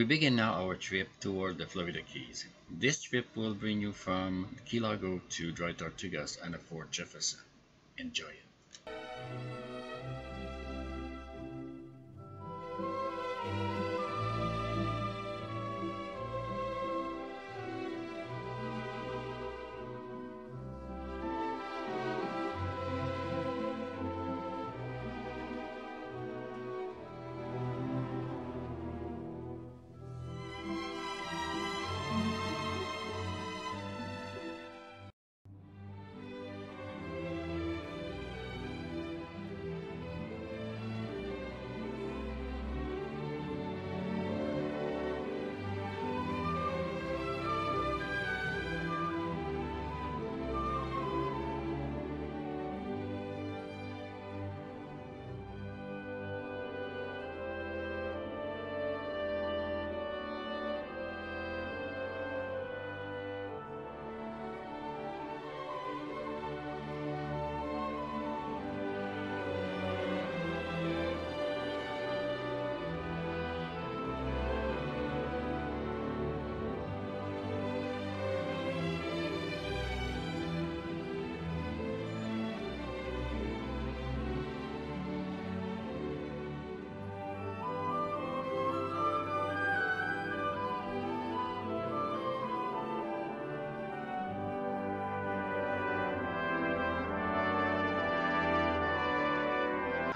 We begin now our trip toward the Florida Keys. This trip will bring you from Key Largo to Dry Tortugas and Fort Jefferson. Enjoy it.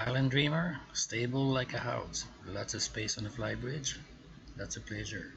Island Dreamer, stable like a house, lots of space on the flybridge. That's a pleasure.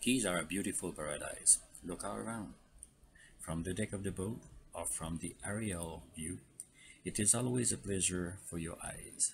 Keys are a beautiful paradise. Look all around. From the deck of the boat or from the aerial view, it is always a pleasure for your eyes.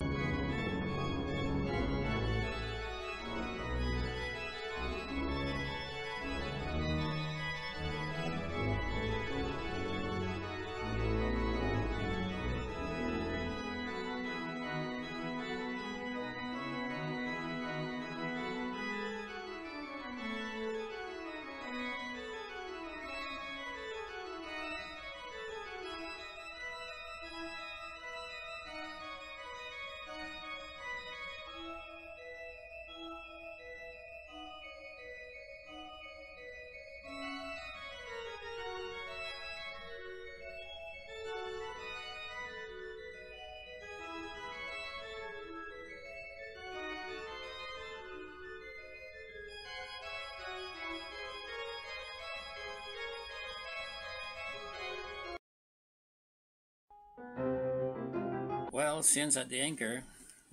Well, since at the anchor,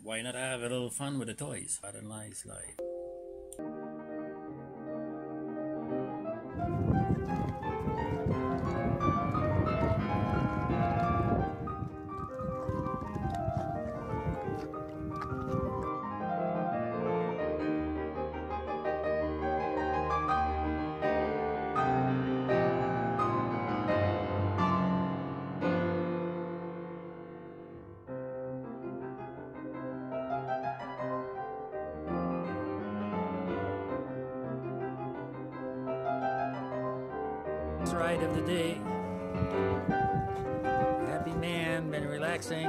why not have a little fun with the toys? Bottom lies life. Ride of the day. Happy man, been relaxing.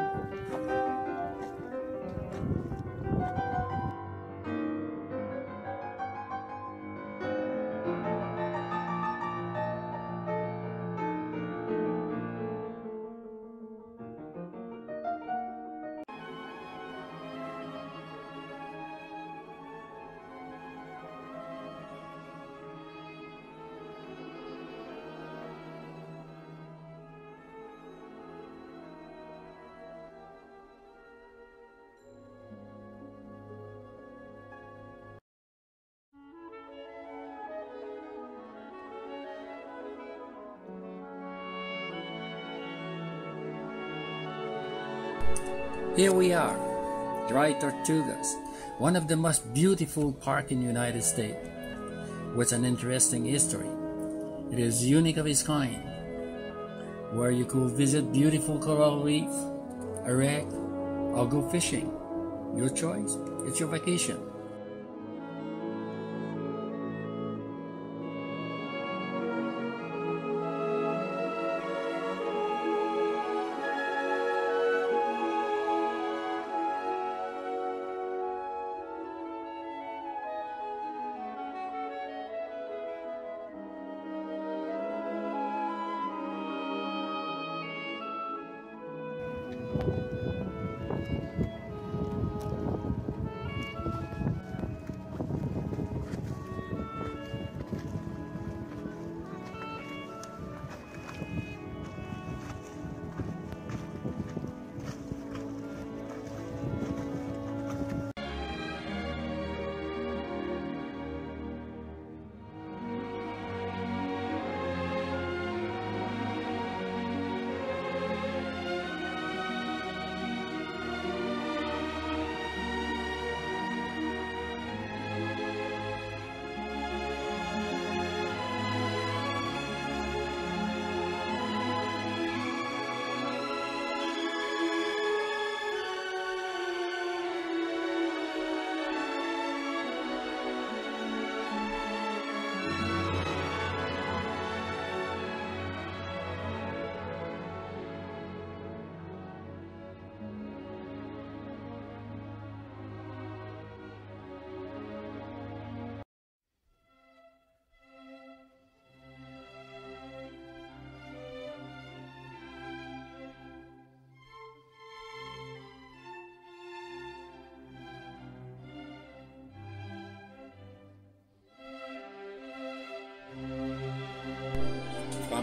Here we are, Dry Tortugas, one of the most beautiful park in the United States, with an interesting history. It is unique of its kind, where you could visit beautiful coral reef, a wreck, or go fishing. Your choice, it's your vacation.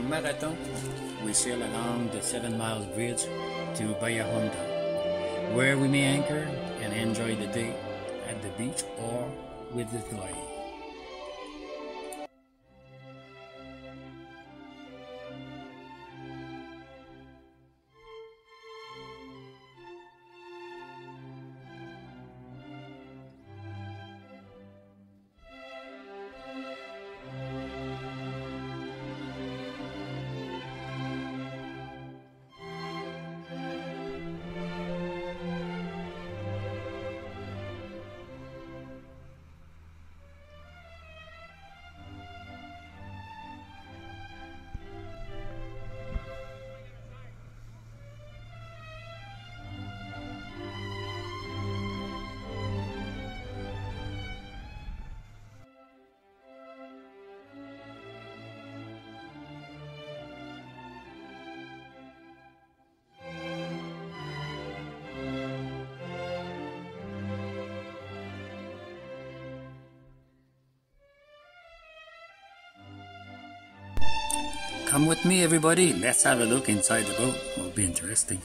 Marathon, we sail along the Seven Miles Bridge to Bahia Honda, where we may anchor and enjoy the day at the beach or with the glide. Come with me, everybody. Let's have a look inside the boat. It will be interesting.